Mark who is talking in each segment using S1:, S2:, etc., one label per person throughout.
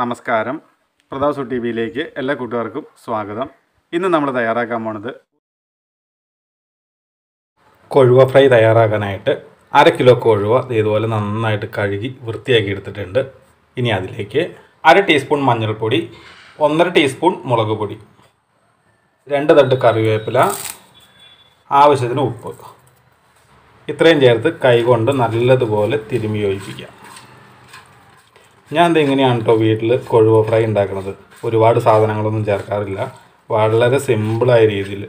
S1: നമസ്കാരം. പ്രതാപ് സു ടി വിയിലേക്ക് എല്ലാ കൂട്ടുകാർക്കും സ്വാഗതം. ഇന്ന് നമ്മൾ തയ്യാറാക്കാൻ പോണത് കൊഴുവ ഫ്രൈ തയ്യാറാക്കാനായിട്ട് അര കിലോ കൊഴുവ ഇതുപോലെ നന്നായിട്ട് കഴുകി വൃത്തിയാക്കി എടുത്തിട്ടുണ്ട്. ഇനി അതിലേക്ക് അര ടീസ്പൂൺ മഞ്ഞൾപ്പൊടി ഒന്നര ടീസ്പൂൺ മുളക് പൊടി രണ്ട് തട്ട് കറിവേപ്പില ആവശ്യത്തിന് ഉപ്പ്. ഇത്രയും ചേർത്ത് കൈകൊണ്ട് നല്ലതുപോലെ തിരുമ്മി യോജിപ്പിക്കാം. ഞാൻ ഇത് ഇങ്ങനെയാണ് കേട്ടോ വീട്ടിൽ കൊഴുവ ഫ്രൈ ഉണ്ടാക്കുന്നത് ഒരുപാട് സാധനങ്ങളൊന്നും ചേർക്കാറില്ല. വളരെ സിമ്പിളായ രീതിയിൽ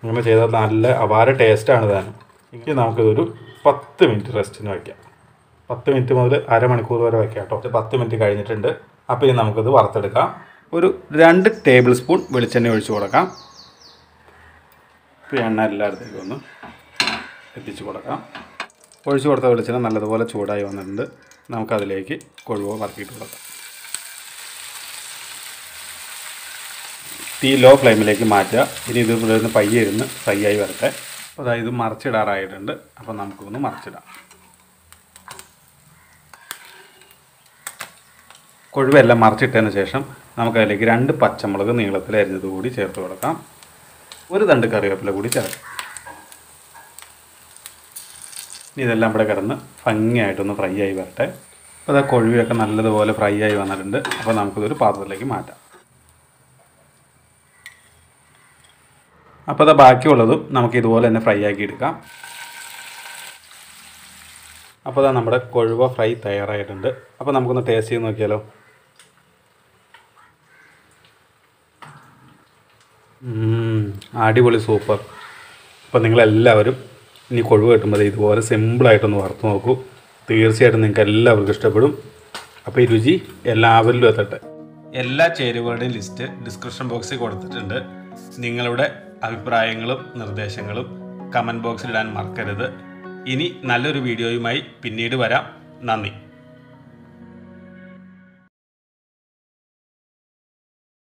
S1: ഇങ്ങനെ ചെയ്താൽ നല്ല അപാര ടേസ്റ്റാണ് താനും ഇനി നമുക്കിതൊരു പത്ത് മിനിറ്റ് റെസ്റ്റിന് വയ്ക്കാം പത്ത് മിനിറ്റ് മുതൽ അരമണിക്കൂർ വരെ വയ്ക്കാം കേട്ടോ. പത്ത് മിനിറ്റ് കഴിഞ്ഞിട്ടുണ്ട്. അപ്പോൾ ഇനി നമുക്കിത് വറുത്തെടുക്കാം. ഒരു രണ്ട് ടേബിൾ സ്പൂൺ വെളിച്ചെണ്ണ ഒഴിച്ചു കൊടുക്കാം. ഇപ്പോൾ എണ്ണ എല്ലായിടത്തേക്കും ഒന്ന് എത്തിച്ചു കൊടുക്കാം. ഒഴിച്ചു കൊടുത്ത വെളിച്ചെണ്ണ നല്ലതുപോലെ ചൂടായി വന്നിട്ടുണ്ട്. നമുക്കതിലേക്ക് കൊഴുവ വറക്കിയിട്ട് കൊടുക്കാം തീ ലോ ഫ്ലെയിമിലേക്ക് മാറ്റുക. ഇനി ഇത് ഇവിടെ നിന്ന് പയ്യെ ഇരുന്ന് ഫ്രൈ ആയി വരട്ടെ. അപ്പോൾ അതായത് മറിച്ചിടാറായിട്ടുണ്ട്. അപ്പോൾ നമുക്കൊന്ന് മറിച്ചിടാം. കൊഴുവെല്ലാം മറിച്ചിട്ടതിന് ശേഷം നമുക്കതിലേക്ക് രണ്ട് പച്ചമുളക് നീളത്തിൽ അരിഞ്ഞത് കൂടി ചേർത്ത് കൊടുക്കാം. ഒരു തണ്ട് കറിവേപ്പില കൂടി ചേർക്കാം. ഇനി ഇതെല്ലാം ഇവിടെ കിടന്ന് ഭംഗിയായിട്ടൊന്ന് ഫ്രൈ ആയി വരട്ടെ. അപ്പോൾ അതാ കൊഴുവിയൊക്കെ നല്ലതുപോലെ ഫ്രൈ ആയി വന്നിട്ടുണ്ട്. അപ്പോൾ നമുക്കിതൊരു പാത്രത്തിലേക്ക് മാറ്റാം. അപ്പോൾ അതാ ബാക്കിയുള്ളതും നമുക്ക് ഇതുപോലെ തന്നെ ഫ്രൈ ആക്കി എടുക്കാം. അപ്പോൾ അതാ നമ്മുടെ കൊഴുവ ഫ്രൈ തയ്യാറായിട്ടുണ്ട്. അപ്പോൾ നമുക്കൊന്ന് ടേസ്റ്റ് ചെയ്ത് നോക്കിയാലോ? അടിപൊളി സൂപ്പർ. അപ്പോൾ നിങ്ങളെല്ലാവരും ഇനി കൊഴുവ് കിട്ടുമ്പോൾ ഇതുപോലെ സിമ്പിളായിട്ടൊന്ന് വറുത്ത് നോക്കൂ. തീർച്ചയായിട്ടും നിങ്ങൾക്ക് എല്ലാവർക്കും ഇഷ്ടപ്പെടും. അപ്പോൾ ഈ രുചി എല്ലാവരിലും എത്തട്ടെ. എല്ലാ ചേരുവകളുടെയും ലിസ്റ്റ് ഡിസ്ക്രിപ്ഷൻ ബോക്സിൽ കൊടുത്തിട്ടുണ്ട്. നിങ്ങളുടെ അഭിപ്രായങ്ങളും നിർദ്ദേശങ്ങളും കമന്റ് ബോക്സിൽ ഇടാൻ മറക്കരുത്. ഇനി നല്ലൊരു വീഡിയോയുമായി പിന്നീട് വരാം. നന്ദി.